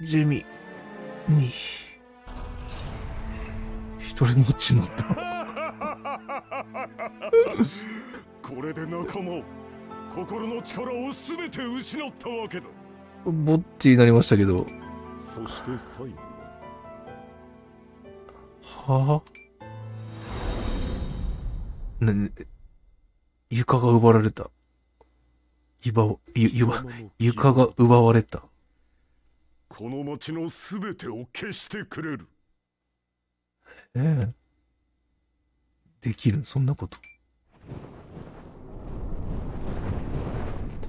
ジェミに一人ぼっちになったこれで仲間心の力を全て失ったわけだ。ぼっちになりましたけど。そして最後。はあ？な、ね、床が奪われた。ゆ、ゆば、床が奪われた。この町の全てを消してくれる。ええ。できるそんなこと。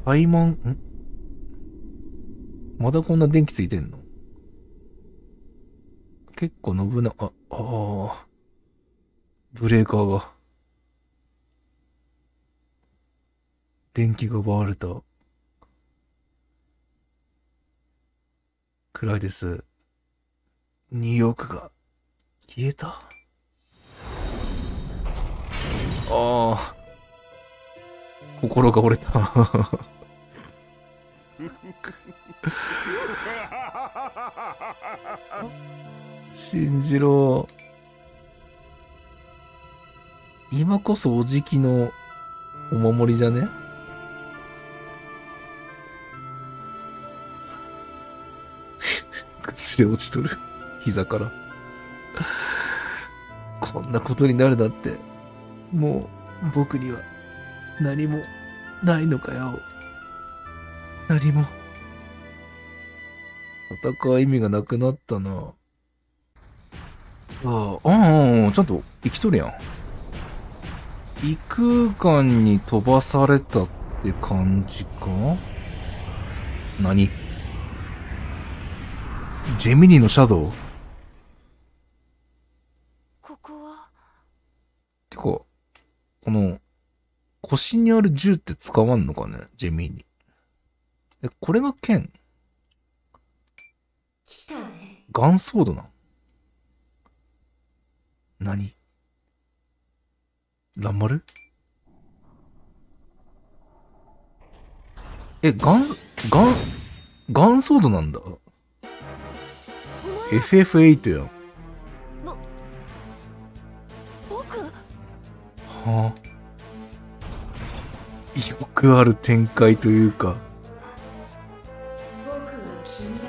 怠慢、ん？まだこんな電気ついてんの？結構信長、あ、ああ。ブレーカーが。電気が奪われた。暗いです。ニューヨークが消えた？ああ。心が折れた。信じろ。今こそおじきのお守りじゃね？崩れ落ちとる。膝から。こんなことになるなんて、もう僕には何もないのかよ。何も。戦う意味がなくなったな。ああ、ああ、ちゃんと生きとるやん。異空間に飛ばされたって感じか？何？ジェミニのシャドウ？ここは？てか、この、腰にある銃って使わんのかね？ジェミニ。え、これが剣？来たね。ガンソードなん？何？ランマル？え、ガン、ガン、ガンソードなんだ。FF8 やん。僕？はあ。よくある展開というか。僕は君だ。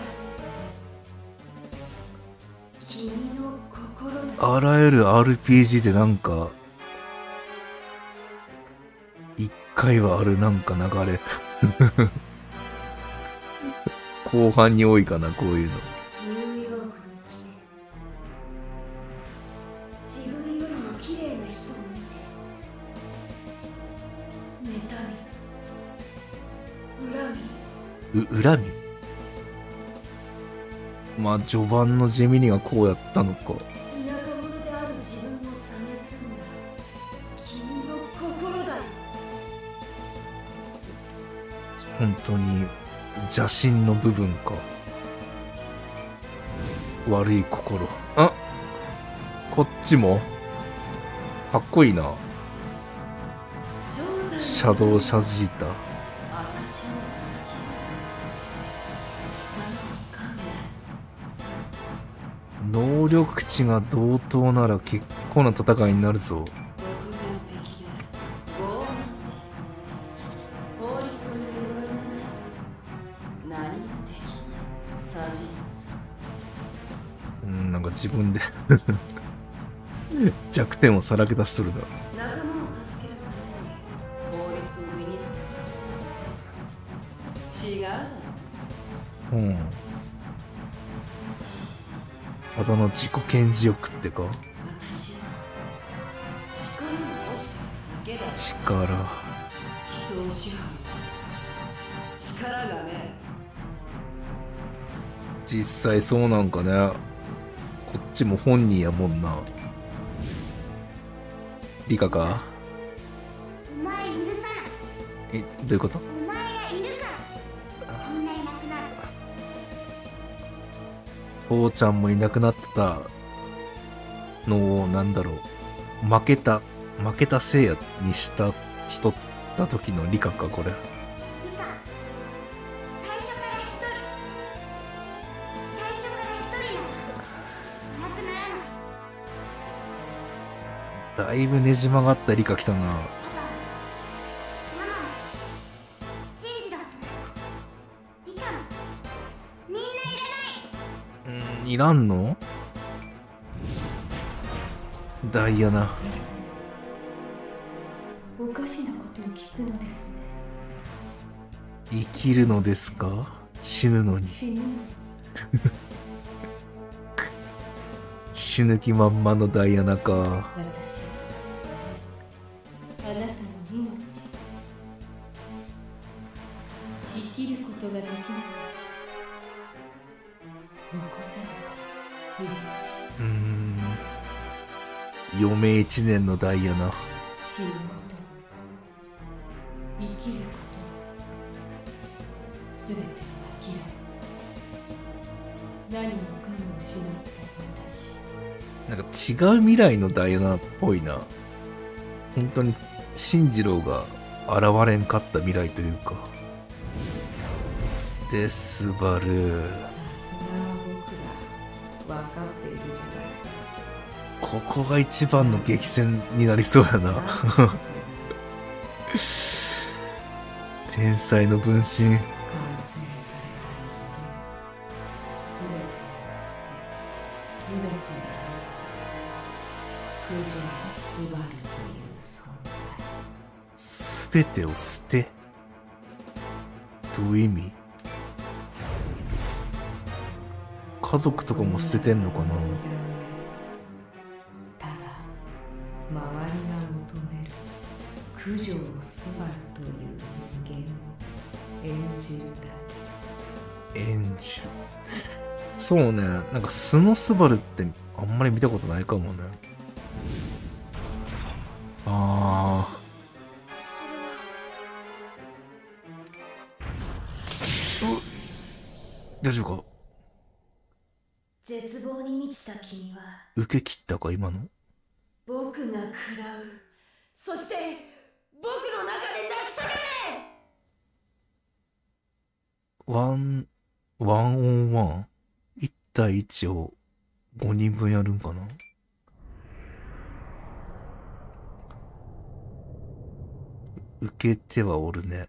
君の心だ。あらゆる RPG でなんか、一回はあるなんか流れ。後半に多いかな、こういうの。恨み？まあ、序盤のジェミニがこうやったのか。本当に邪神の部分か。悪い心。あこっちも？かっこいいな。シャドウシャジータ能力値が同等なら結構な戦いになるぞ。うんなんか自分で 弱点をさらけ出しとるな。ただの自己顕示欲ってか力力がね実際そうなんかねこっちも本人やもんなリカかえどういうこと父ちゃんもいなくなってたのをなんだろう。負けた負けたせいやにしたしとった時のリカかこれだいぶねじ曲がったリカ来たな。いらんの？ダイアナ。おかしなことを聞くのですね生きるのですか？死ぬのに。死ぬ 気満々のダイアナか。私一年のダイアナ。死ぬこと生きることすべてを諦め何もかも失った私なんか違う未来のダイアナっぽいな。本当に、進次郎が現れんかった未来というか。デスバル。さここが一番の激戦になりそうやな。天才の分身。すべてを捨て。どういう意味？家族とかも捨ててんのかな？そうね。なんか素のスバルってあんまり見たことないかもね。ああ。う大丈夫か？絶望に満ちた君は受け切ったか今の？僕が食らうそして僕の中で泣き叫べワン、ワンオンワン ?1 対1を5人分やるんかな？受けてはおるね。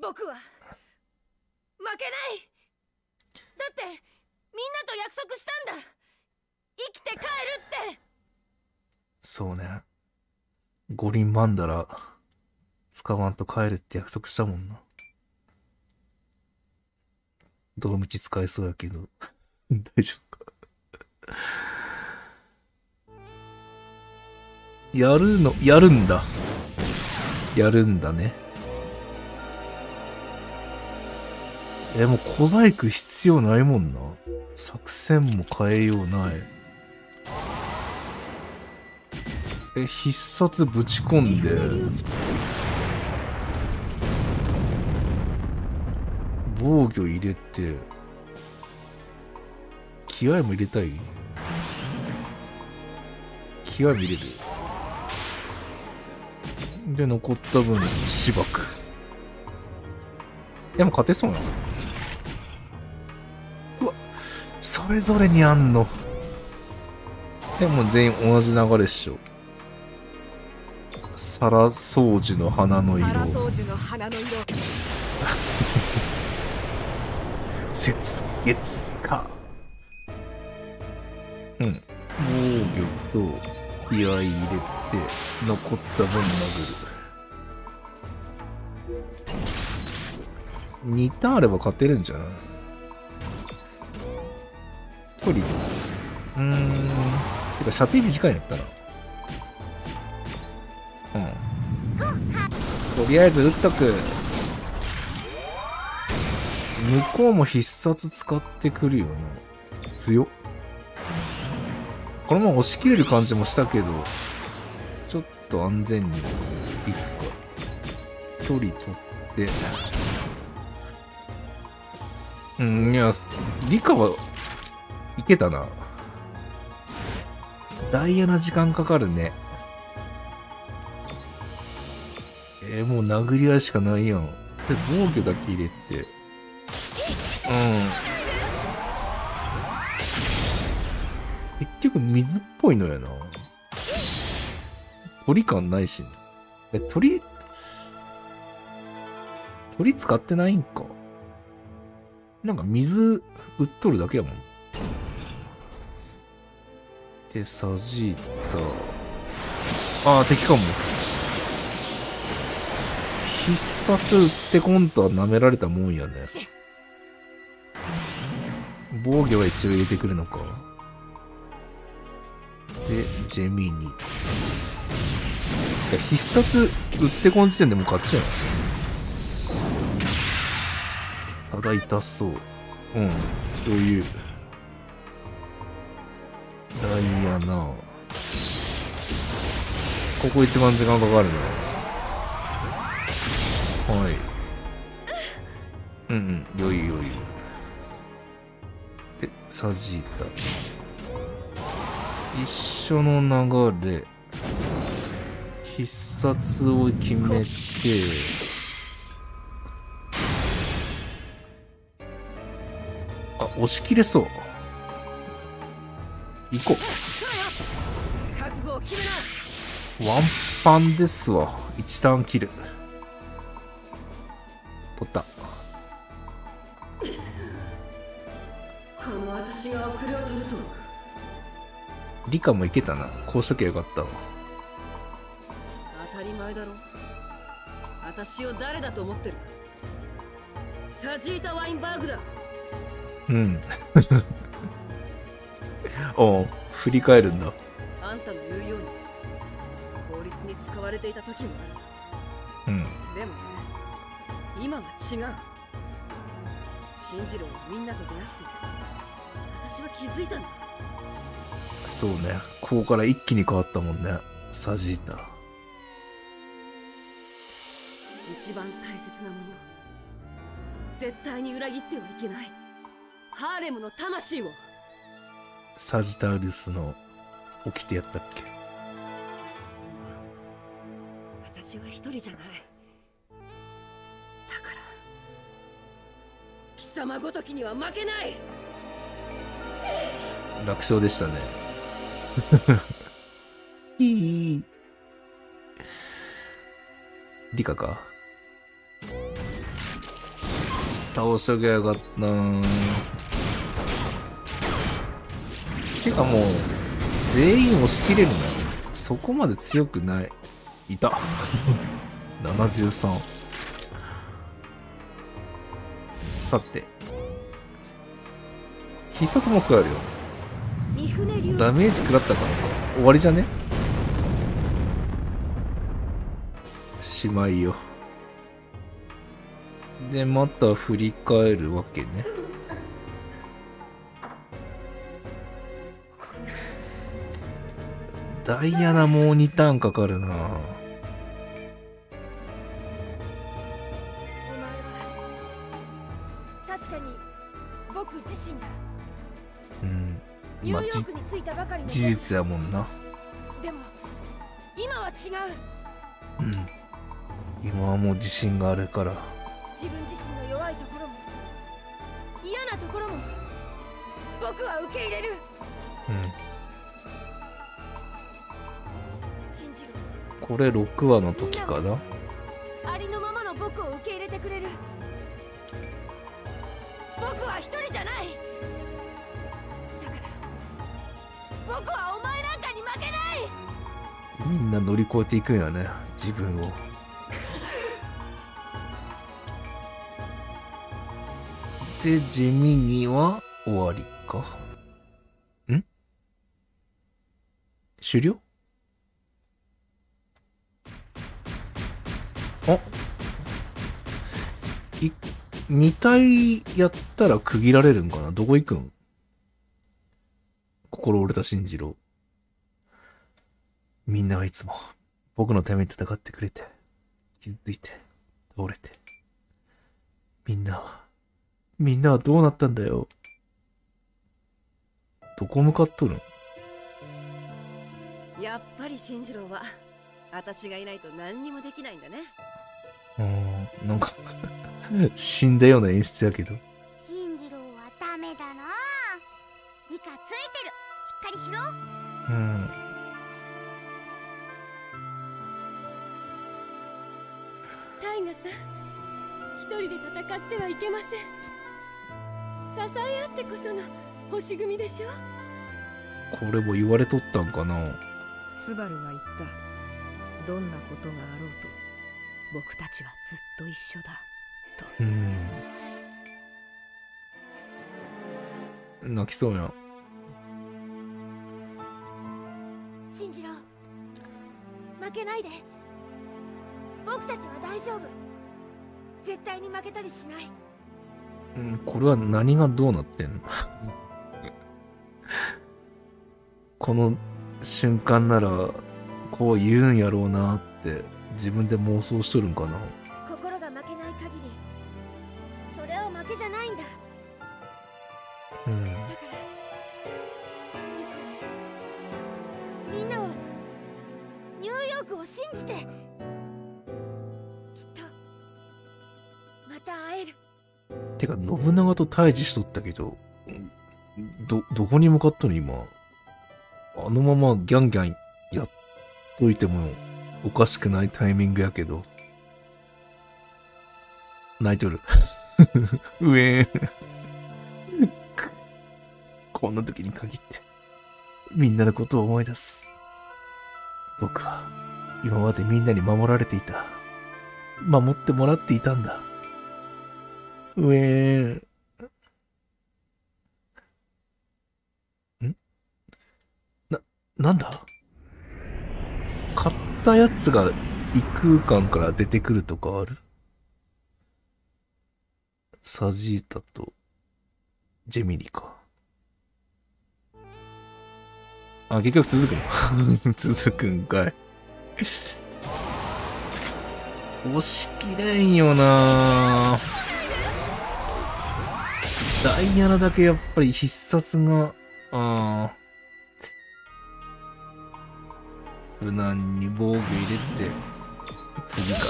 僕は負けないだってみんなと約束したんだ生きて帰るってそうね。五輪マンダラ、使わんと帰るって約束したもんな。どの道使えそうやけど。大丈夫か。やるの、やるんだ。やるんだね。え、もう小細工必要ないもんな。作戦も変えようない。え、必殺ぶち込んで、防御入れて、気合も入れたい？気合も入れる。で、残った分、しばく。でも勝てそうなのうわ、それぞれにあんの。でも全員同じ流れっしょ。皿掃除の花の色。皿掃除の花の色 節月か。うん。防御と気合い入れて、残った分殴る。2ターンあれば勝てるんじゃない？距離。うーん。てか、射程短いんやったら。うん。とりあえず撃っとく。向こうも必殺使ってくるよな。強。このまま押し切れる感じもしたけど、ちょっと安全に、一個、距離取って。うん、いや、リカはいけたな。ダイヤな時間かかるね。えーもう殴り合いしかないやん。で、防御だけ入れて。うん結局水っぽいのやな。鳥感ないしね。え、鳥、鳥使ってないんか。なんか水売っとるだけやもん。で、サジータ。ああ、敵かも。必殺売ってこんとは舐められたもんやね。防御は一応入れてくるのか。で、ジェミニ。必殺売ってこん時点でもう勝ちやん。ただ痛そう。うん、余裕。ダイヤなここ一番時間かかるな。はい。うんうん、余裕余裕。で、サジータ。一緒の流れ。必殺を決めて、あ、押し切れそう。行こう。ワンパンですわ。一ターン切る。理科もいけたな。こうしときゃよかったわ。当たり前だろ私を誰だと思ってるサジータ・ワインバーグだうん。おう振り返るんだ。あんたの言うように法律に使われていた時もうん。あるでもね今は違う進次郎はみんなと出会って私は気づいたんだそうね。ここから一気に変わったもんね。サジータ。一番大切なもの絶対に裏切ってはいけないハーレムの魂をサジタウルスの起きてやったっけ？私は一人じゃないだから貴様ごときには負けない楽勝でしたね。いい。リカか？倒しとけやがったなてかもう、全員押し切れるな。そこまで強くない。いた。73。さて。必殺も使えるよ。ダメージ食らったからか。終わりじゃね？しまいよ。で、また振り返るわけね。ダイアナもう2ターンかかるなお前は確かに僕自身だうん。まあ、事実やもんな。でも今は違ううん。今はもう自信があるから。自分自身の弱いところも嫌なところも僕は受け入れるうん。信じるこれ6話の時かな？ありのままの僕を受け入れてくれる僕は一人じゃない僕はお前なんかに負けないみんな乗り越えていくんやね。自分を。で、地味には終わりか？ん？終了？あ？い、2体やったら区切られるんかな？どこ行くん？心折れた進次郎。みんなはいつも僕のために戦ってくれて、傷ついて、倒れて。みんなは、みんなはどうなったんだよ。どこ向かっとるん？やっぱり進次郎は私がいないと何にもできないんだねうーん、なんか、死んだような演出やけど。戦ってはいけません。支え合ってこその星組でしょこれも言われとったんかな。スバルは言った。どんなことがあろうと僕たちはずっと一緒だ。と。うん。泣きそうやん。信じろ。負けないで。僕たちは大丈夫絶対に負けたりしない。うん、これは何がどうなってんの？この瞬間なら、こう言うんやろうなって自分で妄想しとるんかな？心が負けない限りそれは負けじゃないんだ。うん。だからみんなをニューヨークを信じてた会えるてか、信長と対峙しとったけど、ど、どこに向かったの今？あのままギャンギャンやっといてもおかしくないタイミングやけど。泣いとる。うえー。こんな時に限って、みんなのことを思い出す。僕は、今までみんなに守られていた。守ってもらっていたんだ。うえー。ん？な、なんだ？買ったやつが異空間から出てくるとかある？サジータとジェミニか。あ、結局続くの？続くんかい。押しきれんよなぁダイアナだけやっぱり必殺が、ああ。無難に防具入れて、次かな。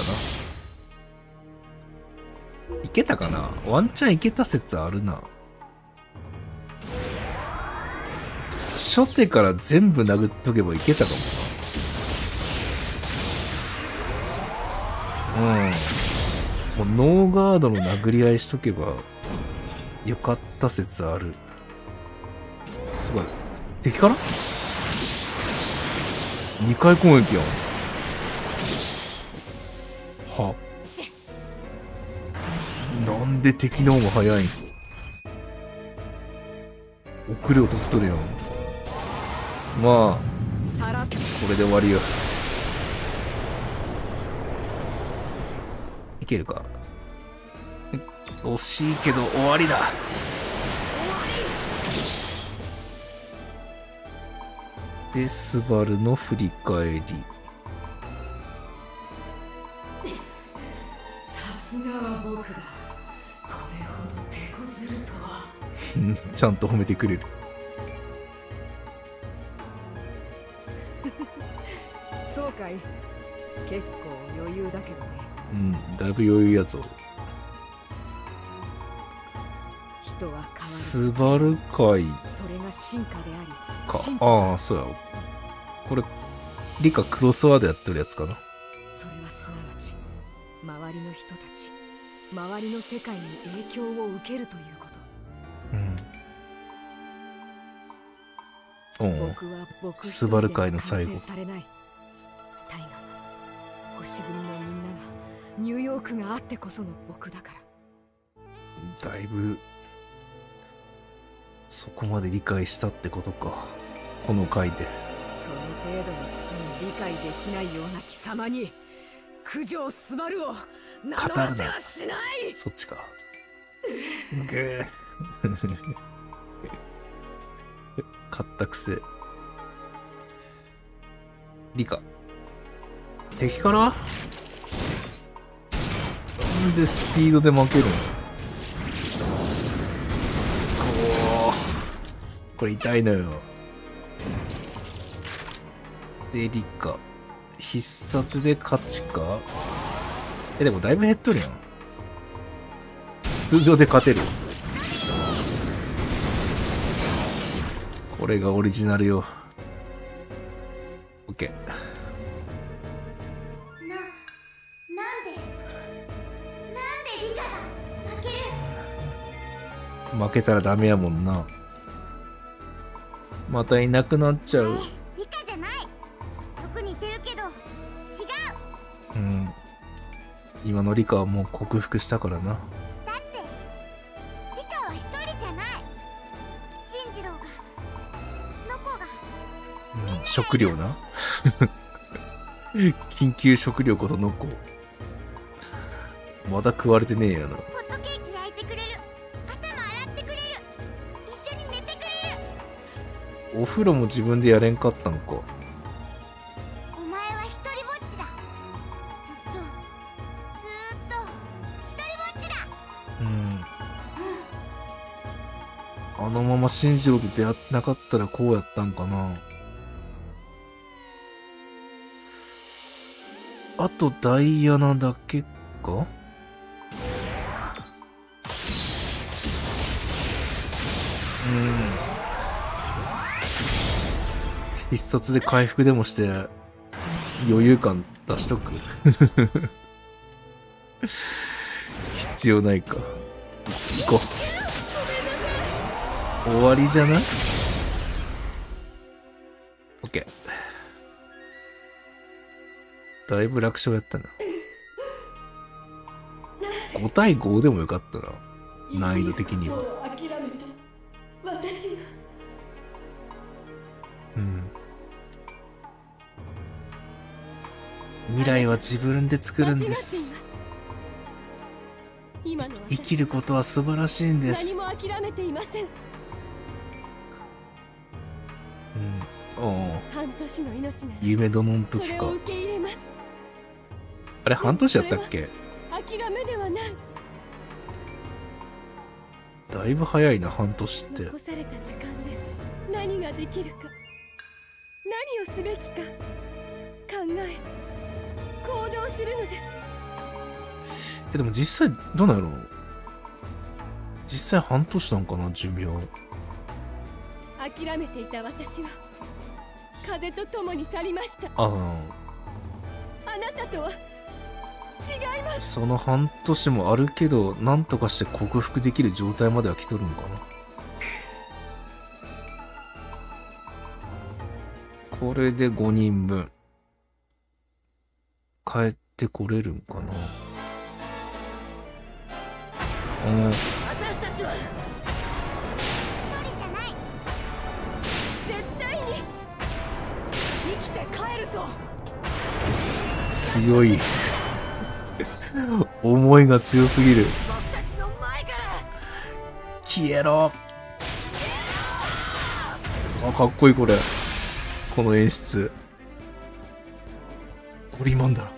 いけたかな？ワンチャンいけた説あるな。初手から全部殴っとけばいけたかもな。うん。もうノーガードの殴り合いしとけば、よかった説ある。すごい。敵から ?2 回攻撃やん。は。なんで敵の方が早いん？遅れを取っとるやん。まあ、これで終わりよ。いけるか？惜しいけど終わりだ。で、スバルの振り返り。さすがは僕だこれほど手こずるとはうん ちゃんと褒めてくれる。そうかい結構余裕だけどねうん、だいぶ余裕やぞ。人はスバル界それが進化でありかああ、そうや。これ、リカクロスワードやってるやつかな。それはすなわち周りの人たち周りの世界に影響を受けるということうん。おう僕は僕スバル界の最後されないタイガは星組のみんながニューヨークがあってこその僕だからだいぶ、そこまで理解したってことか。この回で。その程度のことに理解できないような貴様に九条スバルを名乗らせはしないそっちか。ぐー。買ったくせ。リカ。敵からなんでスピードで負けるの？これ痛いのよ。で、リカ。必殺で勝ちか？え、でもだいぶ減っとるやん。通常で勝てる。これがオリジナルよ。オッケー。ななんで？なんでリカが負ける？負けたらダメやもんな。またいなくなっちゃう。リカじゃないよく似てるけど違ううん。今のリカはもう克服したからな。だってリカは一人じゃない進次郎がノコがうん、食料な。緊急食料ことノコ。まだ食われてねえやな。お風呂も自分でやれんかったんか。お前は一人ぼっちだずっとずーっと一人ぼっちだうん。あのまま新次郎と出会ってなかったらこうやったんかな。あとダイアナだけか？うん。必殺で回復でもして、余裕感出しとく？必要ないか。行こう。終わりじゃない？オッケー。だいぶ楽勝やったな。5対5でもよかったな。難易度的には。未来は自分で作るんです。生きることは素晴らしいんです。何も諦めていません。うん。おう。半年の命なら。夢殿の時か。それを。受け入れます。あれ半年やったっけ？諦めではない。だいぶ早いな、半年って。残された時間で。何ができるか。何をすべきか。考え行動するのですえ、でも実際、どうなんやろ実際半年なんかな、寿命。諦めていた私は風と共に去りましたああなたとは違いまあ、すその半年もあるけど、なんとかして克服できる状態までは来とるんかな。これで5人分。帰ってこれるんかな。うん。私たちは一人じゃない絶対に生きて帰ると強い。思いが強すぎる。消えろあ、かっこいいこれ。この演出。ゴリマンダラ。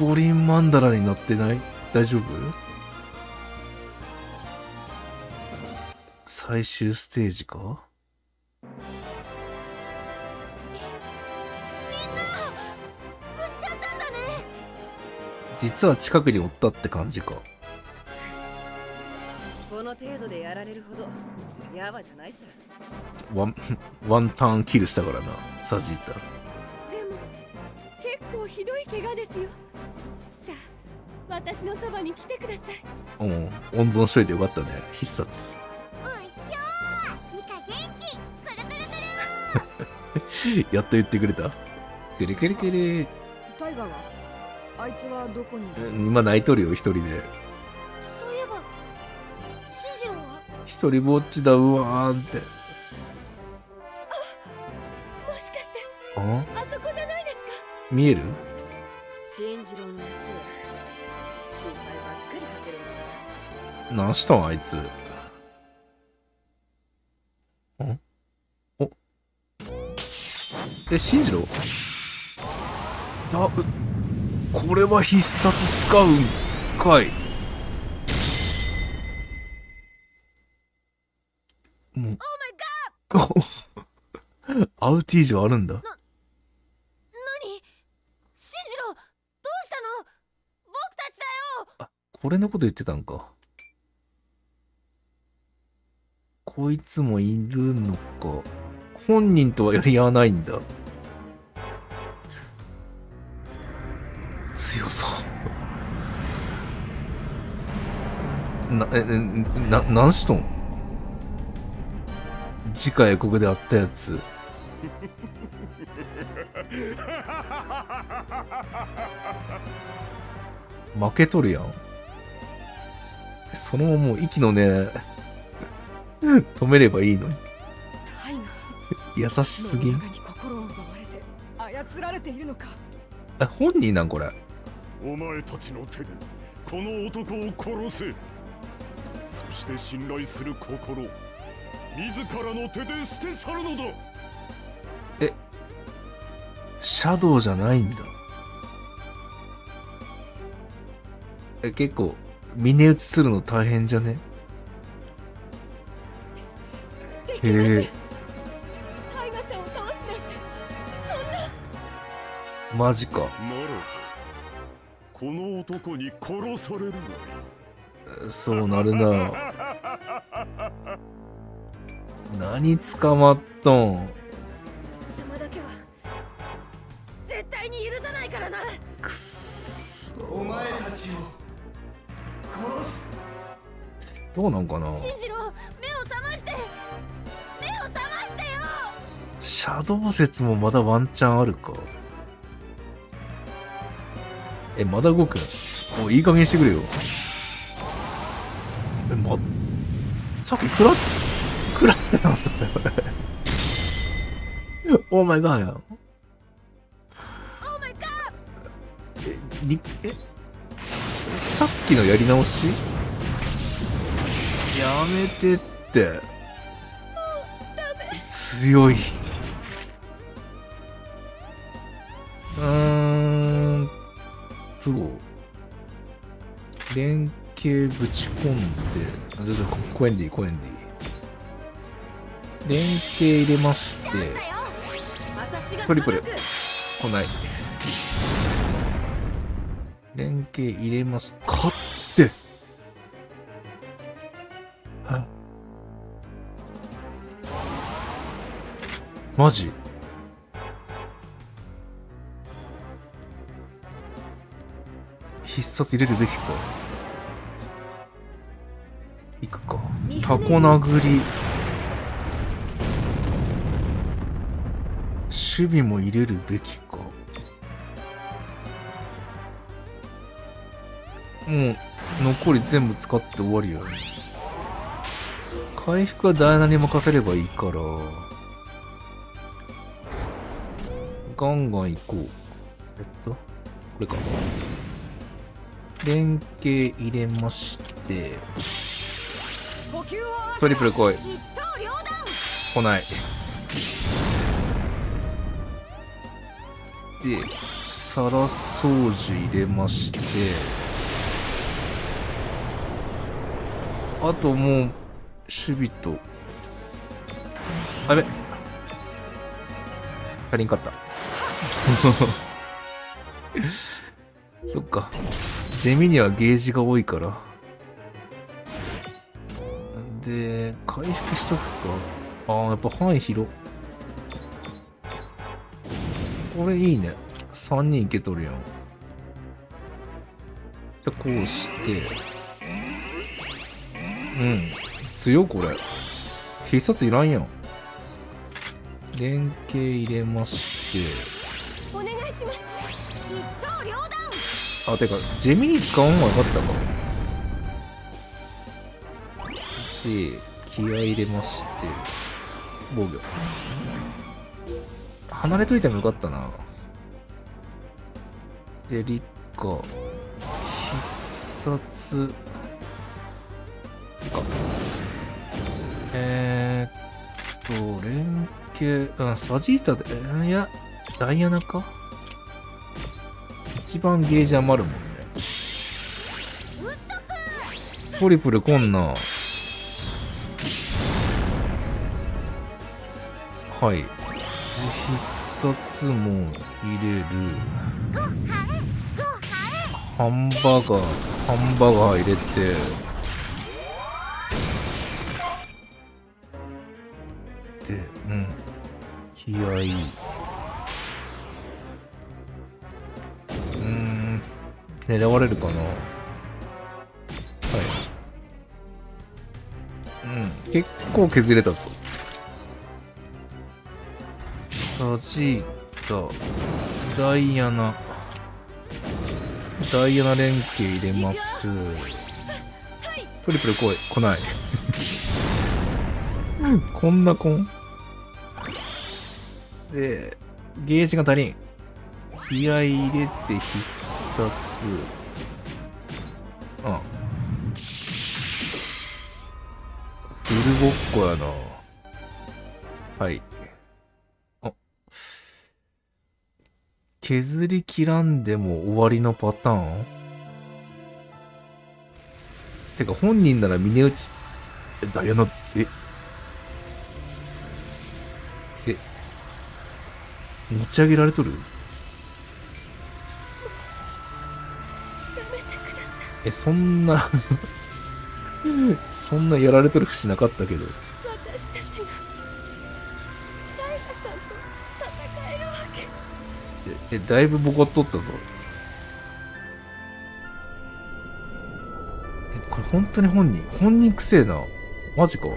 ゴリンマンダラになってない？大丈夫？最終ステージか？実は近くにおったって感じか。この程度でやられるほどヤバじゃないさ。ワン、ワンターンキルしたからな、サジータ。でも結構ひどい怪我ですよ私のそばに来てくださいうん、温存しといてよかったね。必殺。うっひょーリカ元気くるくるくる やっと言ってくれた。くるくるくる。タイガーはあいつはどこに今泣いとるよ、一人で。そういえば進次郎は？一人ぼっちだ、うわーって。もしかしてああそこじゃないですか？見える？進次郎のやつ何したんあいつ？ん？おえ、進次郎だ、うこれは必殺使うんかい。もう。アウティージョあるんだ。何？進次郎どうしたの？僕たちだよこれのこと言ってたんか。こいつもいるのか。本人とはやり合わないんだ。強そう。な、え、えな、何しとん？次回ここで会ったやつ。負けとるやん。そのままもう息のね、止めればいいのに。優しすぎん？信長に心を奪われて操られているのかえ、本人なんこれ。お前たちの手でこの男を殺せそして信頼する心自らの手で捨て去るのだシャドウじゃないんだ。え、結構、峰打ちするの大変じゃね？へえ、タイガさんを倒すなんてそんなマジか。この男に殺されるのそうなるな。何捕まっとん貴様だけは絶対に許さないからなくっそ。お前たちを殺すどうなんかな進次シャドウ説もまだワンチャンあるか？え、まだ動くんおい、いい加減してくれよ。え、ま、さっき食らっ、食らったな、それ。オーマイガーやん。え、に、え、さっきのやり直し？やめてって。強い。うーんと、連携ぶち込んで、あ、ちょっと、コエンディ、コエンディ。連携入れまして、トリプル来ない。連携入れます。勝ってはマジ？必殺入れるべきか。いくか。タコ殴り。守備も入れるべきか。もう、残り全部使って終わりよね。回復はダイアナに任せればいいから、ガンガン行こう。えっと、これか。連携入れまして、トリプル来い。来ない。で、皿掃除入れまして、あともう、守備と、あやべ。足りんかった。そっか。地味にはゲージが多いから。で、回復しとくか。ああ、やっぱ範囲広。これいいね。3人いけとるやん。じゃこうして。うん。強これ。必殺いらんやん。連携入れまして。あ、てか、地味に使わん方がよかったか。で、気合入れまして、防御。離れといてもよかったな。で、立夏、必殺、か。えーっと、連携、うん、サジータで、いや、ダイアナか一番ゲージ余るもんね。トリプルこんな。はい。必殺も入れる。ハンバーガー、ハンバーガー入れて。て、うん。気合い狙われるかなはい。うん。結構削れたぞ。サジータ、ダイアナ。ダイアナ連携入れます。トリプル来い、来ない。こんなコンで、ゲージが足りん。気合い入れて必殺。うん。フルごっこやな。はい。あ。削り切らんでも終わりのパターン？てか本人なら峰打ち、え、ダイアナ、え、え、持ち上げられとる？え、そんな、そんなやられとる節なかったけど。私たちがダイヤさんと戦えるわけえ、えだいぶボコっとったぞ。え、これ本当に本人本人くせえな。マジか。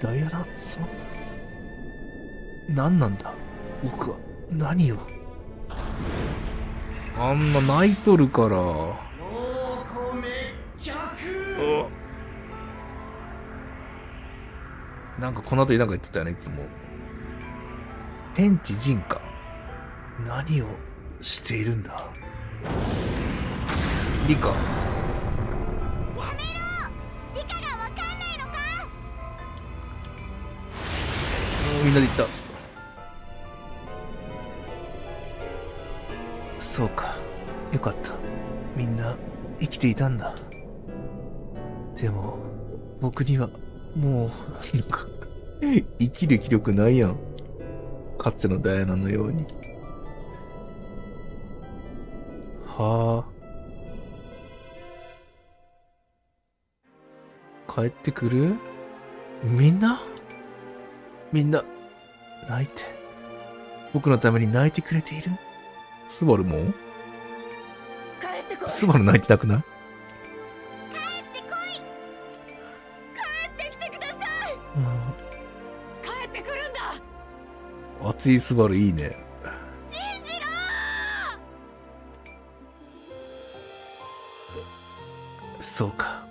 ダイアナさん何なんだ？僕は何を？あんな泣いとるから。なんかこの後になんか言ってたよね、いつも。ペンチ人か。何をしているんだリカ。やめろ理科がわかんないのか？うんみんなで行った。そうか。よかった。みんな生きていたんだ。でも、僕には、もう、なんか、生きる気力ないやん。かつてのダイアナのように。はあ。帰ってくる？みんな？みんな、泣いて。僕のために泣いてくれている？スバルも？帰ってこいスバル泣いてなくない？帰ってきてください帰ってくるんだ熱いスバルいいね。信じろそうか。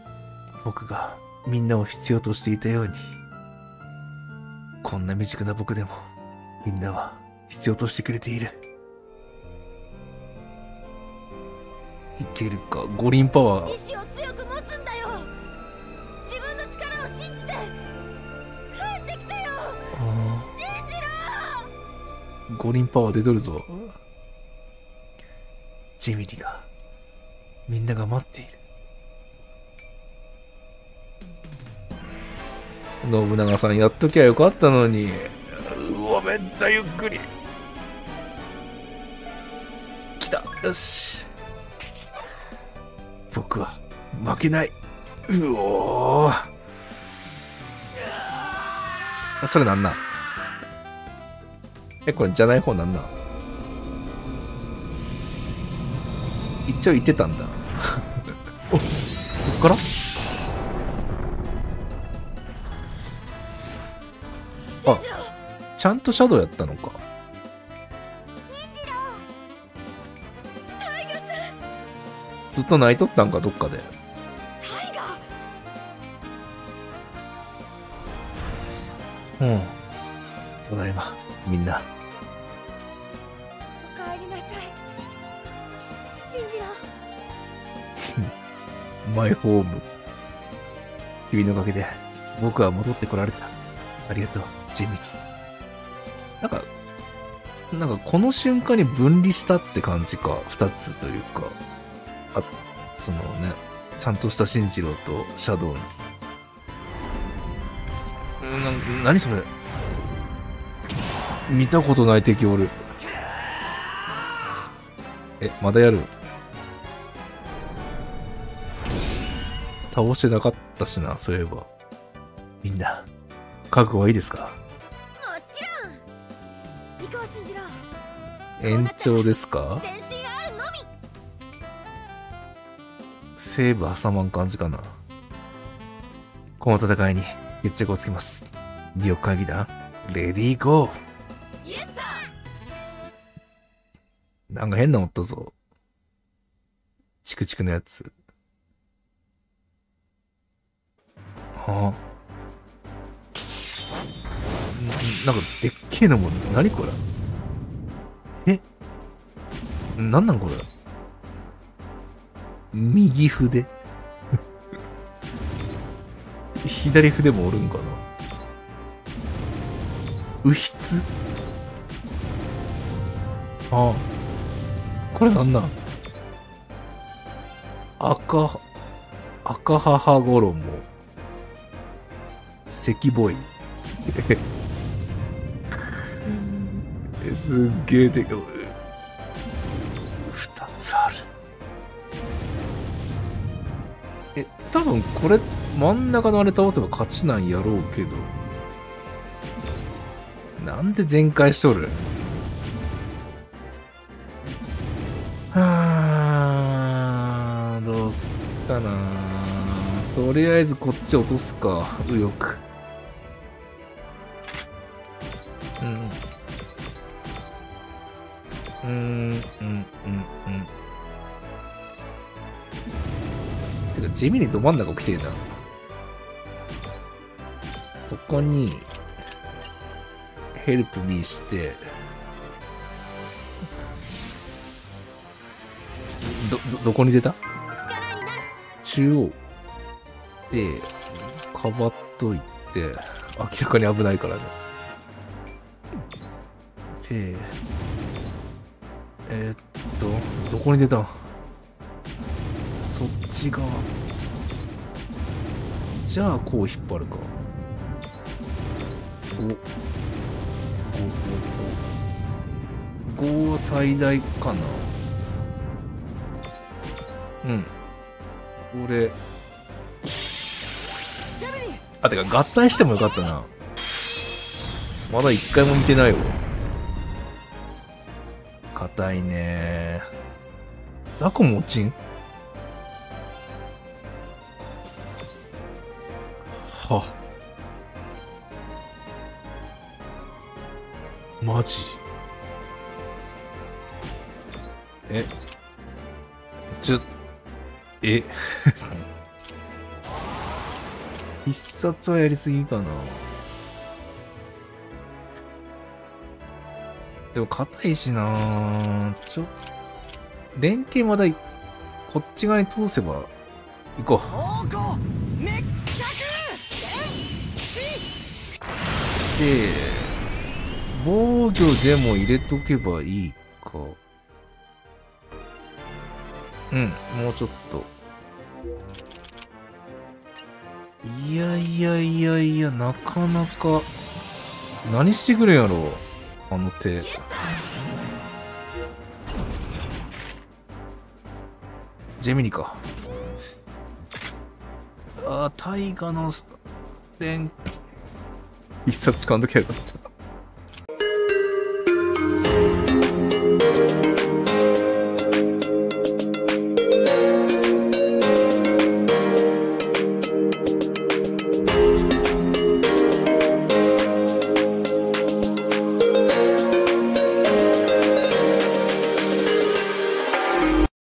僕がみんなを必要としていたように。こんな未熟な僕でも、みんなは必要としてくれている。いけるか？五輪パワー。意志を強く持つんだよ自分の力を信じて帰ってきてよあ信じろー五輪パワー出とるぞ。ジミリが、みんなが待っている。信長さんやっときゃよかったのに。うわ、めっちゃゆっくり。来た。よし。僕は負けない。うおー。それなんなん？え、これじゃない方なんなん？一応言ってたんだ。お、こっから？信じろちゃんとシャドウやったのか。ずっと泣いとったんか、どっかで。タイガうん。ただいま、みんな。お帰りなさい信じろマイホーム。君のおかげで、僕は戻ってこられた。ありがとう、ジミー。なんか、なんかこの瞬間に分離したって感じか。二つというか。あ、そのね、ちゃんとした進次郎とシャドウに。うんな、なにそれ？見たことない敵おる。え、まだやる？倒してなかったしな、そういえば。みんな、覚悟はいいですか？延長ですか？セーブ挟まん感じかな。この戦いに決着をつけます。ディオ会議団、レディーゴーなんか変なのおったぞ。チクチクのやつ。はあ。んなんかでっけえのもん、何これえ？なんなんこれ右筆 左筆もおるんかな？右筆？ああ。これなんなん？赤、赤母衣。赤ボイ。えすっげえでかい。分これ、真ん中のあれ倒せば勝ちなんやろうけど。なんで全開しとる？はあ、どうすっかな。とりあえずこっち落とすか、右翼。地味にど真ん中来てるな。ここに、ヘルプミーして、ど、ど、どこに出た？中央で、かばっといて、明らかに危ないからね。で、えーっと、どこに出た？そっち側。じゃあ、こう引っ張るか。5、5、5、5最大かな。うん。これ。あ、てか合体してもよかったな。まだ一回も見てないわ。硬いねザコも落ちん？は。マジ？え？ちょ、え？必殺はやりすぎかな。でも硬いしな。ちょっ連携まだいこっち側に通せば行こうで防御でも入れとけばいいか。うんもうちょっと。いやいやいやいやなかなか。何してくれやろあの手。ジェミニか。ああ大河の連一冊買うときゃよかった。